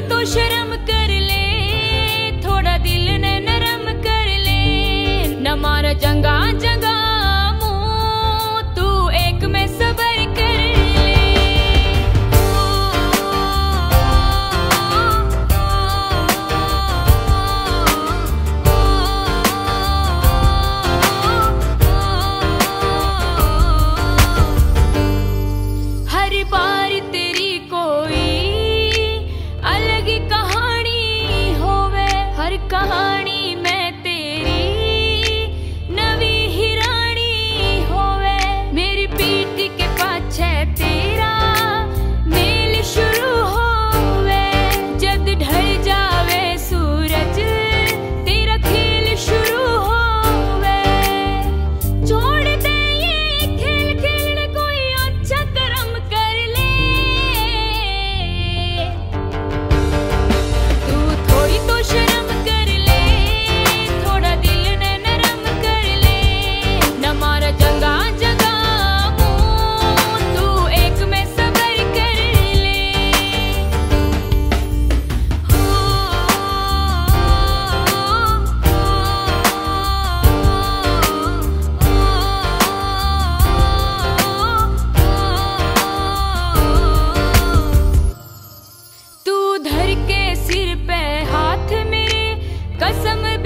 तो शर्म कर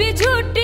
भी झूठी